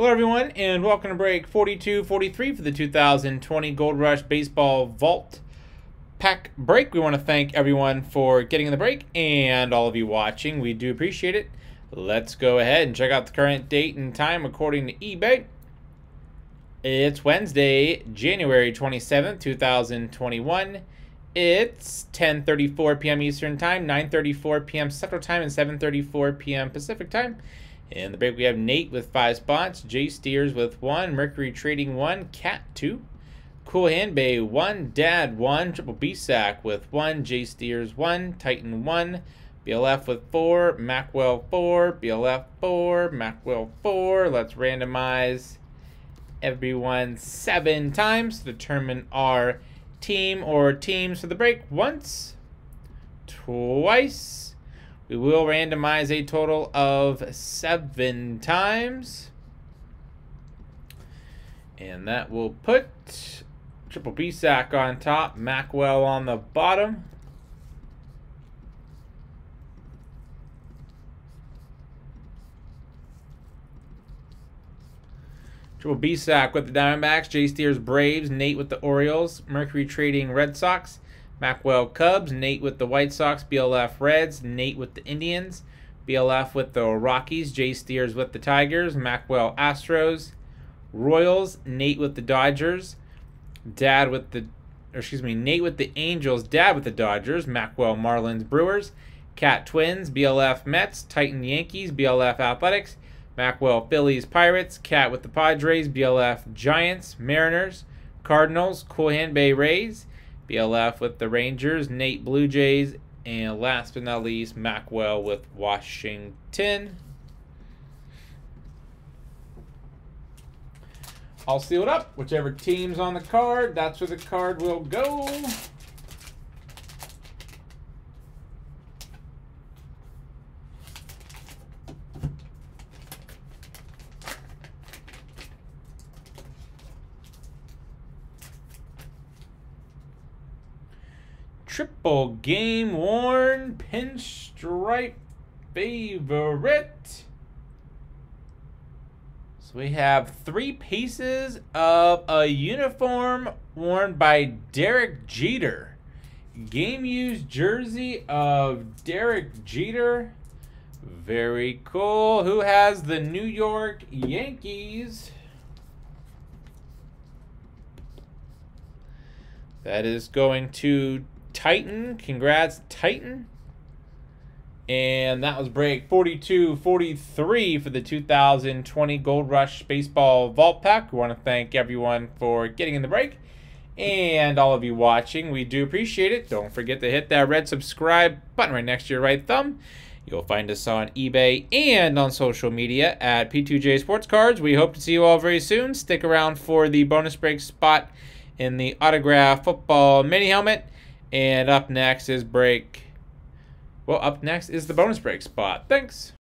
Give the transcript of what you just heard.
Hello, everyone, and welcome to break 4243 for the 2020 Gold Rush Baseball Vault Pack break. We want to thank everyone for getting in the break and all of you watching. We do appreciate it. Let's go ahead and check out the current date and time according to eBay. It's Wednesday, January 27th, 2021. It's 10:34 p.m. Eastern Time, 9:34 p.m. Central Time, and 7:34 p.m. Pacific Time. In the break, we have Nate with five spots, Jay Steers with one, Mercury Trading one, Cat two, Cool Hand Bay one, Dad one, Triple B Sack with one, Jay Steers one, Titan one, BLF with four, Macwell four, BLF four, Macwell four. Let's randomize everyone seven times to determine our team or teams for the break once, twice we will randomize a total of seven times. And that will put Triple B Sack on top, Macwell on the bottom. Triple B Sack with the Diamondbacks, Jay Steers Braves, Nate with the Orioles, Mercury Trading Red Sox, Macwell Cubs, Nate with the White Sox, BLF Reds, Nate with the Indians, BLF with the Rockies, Jay Steers with the Tigers, Macwell Astros, Royals, Nate with the Dodgers, Dad with the, excuse me, Nate with the Angels, Dad with the Dodgers, Macwell Marlins Brewers, Cat Twins, BLF Mets, Titan Yankees, BLF Athletics, Macwell Phillies Pirates, Cat with the Padres, BLF Giants, Mariners, Cardinals, Cool Hand Bay Rays, BLF with the Rangers, Nate Blue Jays, and last but not least, Macwell with Washington. I'll seal it up. Whichever team's on the card, that's where the card will go. Triple game worn pinstripe favorite. So we have three pieces of a uniform worn by Derek Jeter. Game used jersey of Derek Jeter. Very cool. Who has the New York Yankees? That is going to Titan. Congrats, Titan. And that was break 42 43 for the 2020 Gold Rush Baseball Vault Pack. We want to thank everyone for getting in the break and all of you watching. We do appreciate it. Don't forget to hit that red subscribe button right next to your right thumb. You'll find us on eBay and on social media at P2J Sports Cards. We hope to see you all very soon. Stick around for the bonus break spot in the autograph football mini helmet. And up next is break. Well, up next is the bonus break spot. Thanks.